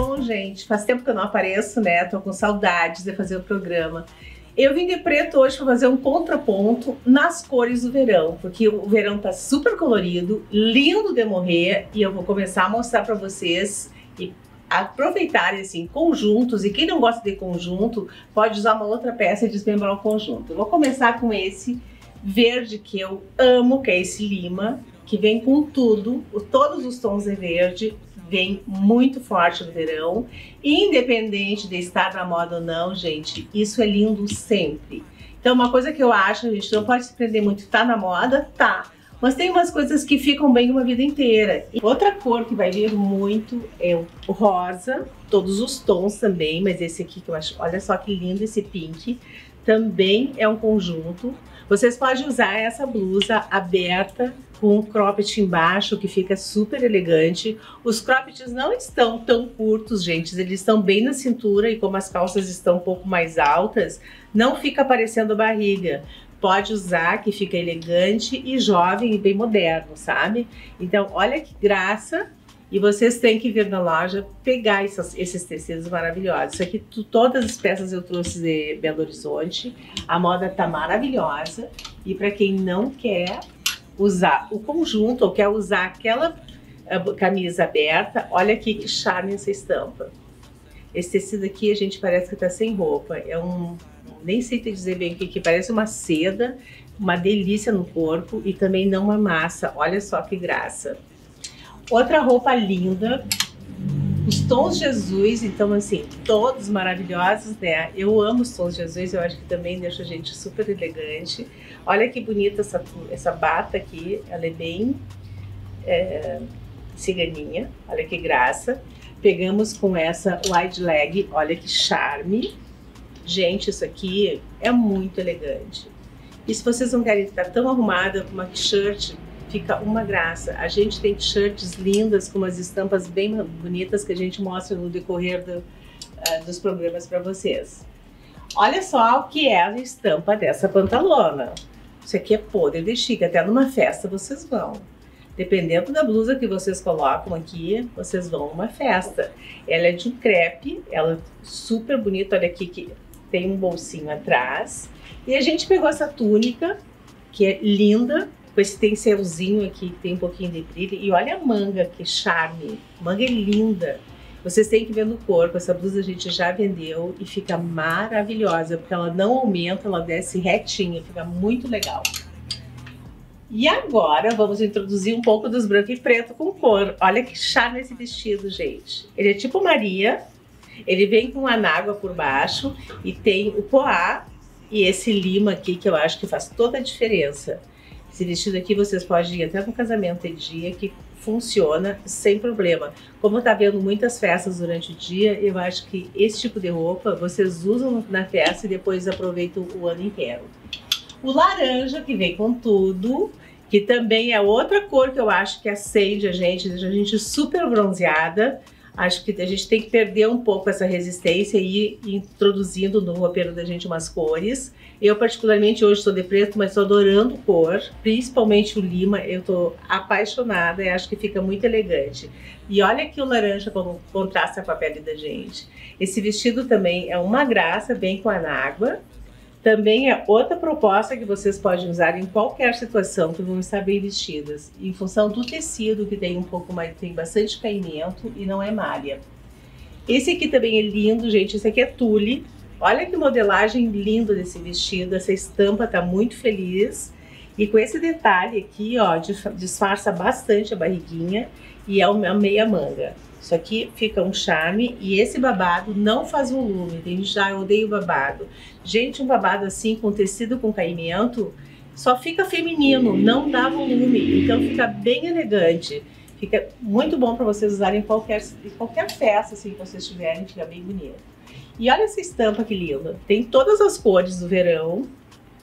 Bom, gente, faz tempo que eu não apareço, né? Tô com saudades de fazer o programa. Eu vim de preto hoje para fazer um contraponto nas cores do verão, porque o verão tá super colorido, lindo de morrer, e eu vou começar a mostrar para vocês e aproveitarem assim conjuntos e quem não gosta de conjunto pode usar uma outra peça e desmembrar o conjunto. Eu vou começar com esse verde que eu amo, que é esse lima, que vem com tudo, todos os tons de verde, vem muito forte no verão. Independente de estar na moda ou não, gente, isso é lindo sempre. Então, uma coisa que eu acho, a gente não pode se prender muito, tá na moda? Tá. Mas tem umas coisas que ficam bem uma vida inteira. E outra cor que vai vir muito é o rosa, todos os tons também, mas esse aqui que eu acho, olha só que lindo esse pink, também é um conjunto. Vocês podem usar essa blusa aberta com um cropped embaixo que fica super elegante. Os croppeds não estão tão curtos, gente, eles estão bem na cintura e como as calças estão um pouco mais altas, não fica aparecendo barriga pode usar, que fica elegante e jovem e bem moderno, sabe? Então, olha que graça. E vocês têm que vir na loja pegar essas, esses tecidos maravilhosos. Isso aqui, tu, todas as peças eu trouxe de Belo Horizonte. A moda tá maravilhosa. E para quem não quer usar o conjunto ou quer usar aquela eh, camisa aberta, olha aqui que charme essa estampa. Esse tecido aqui a gente parece que tá sem roupa. É um nem sei te dizer bem o que, que parece uma seda, uma delícia no corpo e também não uma massa. Olha só que graça. Outra roupa linda, os tons Jesus, então assim, todos maravilhosos, né? Eu amo os tons Jesus, eu acho que também deixa a gente super elegante. Olha que bonita essa, essa bata aqui, ela é bem é, ciganinha, olha que graça. Pegamos com essa wide leg, olha que charme. Gente, isso aqui é muito elegante. E se vocês não querem estar tão arrumada com uma t-shirt, fica uma graça. A gente tem t-shirts lindas com umas estampas bem bonitas que a gente mostra no decorrer do, uh, dos programas para vocês. Olha só o que é a estampa dessa pantalona. Isso aqui é podre de chique, até numa festa vocês vão. Dependendo da blusa que vocês colocam aqui, vocês vão numa festa. Ela é de um crepe, ela é super bonita, olha aqui que tem um bolsinho atrás. E a gente pegou essa túnica, que é linda, com esse tencelzinho aqui, que tem um pouquinho de brilho. E olha a manga, que charme. Manga é linda. Vocês têm que ver no corpo, essa blusa a gente já vendeu e fica maravilhosa, porque ela não aumenta, ela desce retinha, fica muito legal. E agora vamos introduzir um pouco dos branco e preto com cor. Olha que charme esse vestido, gente. Ele é tipo Maria, ele vem com anágua por baixo e tem o poá e esse lima aqui que eu acho que faz toda a diferença. Esse vestido aqui vocês podem ir até no casamento de dia que funciona sem problema. Como tá vendo muitas festas durante o dia, eu acho que esse tipo de roupa vocês usam na festa e depois aproveitam o ano inteiro. O laranja que vem com tudo, que também é outra cor que eu acho que acende a gente, deixa a gente super bronzeada. Acho que a gente tem que perder um pouco essa resistência e ir introduzindo no roupeiro da gente umas cores. Eu, particularmente, hoje estou de preto, mas estou adorando cor, principalmente o lima. Eu estou apaixonada e acho que fica muito elegante. E olha aqui o laranja como contrasta com a pele da gente. Esse vestido também é uma graça, vem com a água. Também é outra proposta que vocês podem usar em qualquer situação que vão estar bem vestidas, em função do tecido que tem um pouco mais, tem bastante caimento e não é malha. Esse aqui também é lindo, gente, esse aqui é tule. Olha que modelagem linda desse vestido, essa estampa tá muito feliz. E com esse detalhe aqui, ó, disfarça bastante a barriguinha e é uma meia manga. Isso aqui fica um charme e esse babado não faz volume, tem já eu odeio babado. Gente, um babado assim com tecido com caimento só fica feminino, não dá volume, então fica bem elegante. Fica muito bom para vocês usarem em qualquer, em qualquer festa assim, que vocês tiverem, fica bem bonito. E olha essa estampa que linda. Tem todas as cores do verão.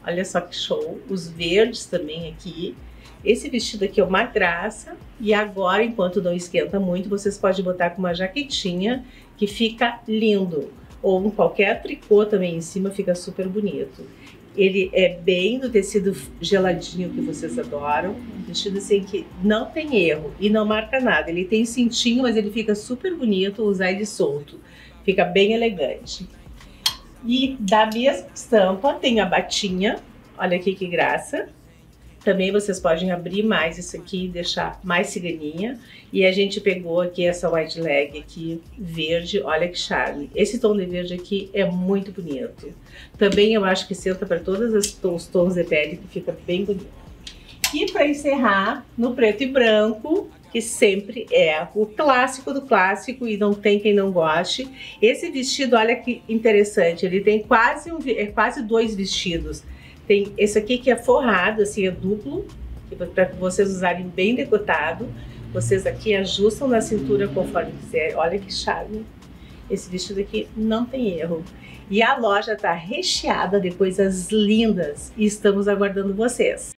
Olha só que show. Os verdes também aqui. Esse vestido aqui é uma graça e agora, enquanto não esquenta muito, vocês podem botar com uma jaquetinha que fica lindo. Ou em qualquer tricô também em cima fica super bonito. Ele é bem do tecido geladinho que vocês adoram. Um vestido assim que não tem erro e não marca nada. Ele tem cintinho, mas ele fica super bonito usar ele solto. Fica bem elegante. E da mesma estampa tem a batinha. Olha aqui que graça. Também vocês podem abrir mais isso aqui e deixar mais ciganinha. E a gente pegou aqui essa white leg aqui, verde, olha que charme. Esse tom de verde aqui é muito bonito. Também eu acho que senta para todos os tons de pele, que fica bem bonito. E para encerrar, no preto e branco, que sempre é o clássico do clássico e não tem quem não goste. Esse vestido, olha que interessante, ele tem quase, um, é quase dois vestidos. Tem esse aqui que é forrado, assim, é duplo, para vocês usarem bem decotado. Vocês aqui ajustam na cintura conforme quiser. Olha que charme. Esse vestido aqui não tem erro. E a loja está recheada de coisas lindas e estamos aguardando vocês.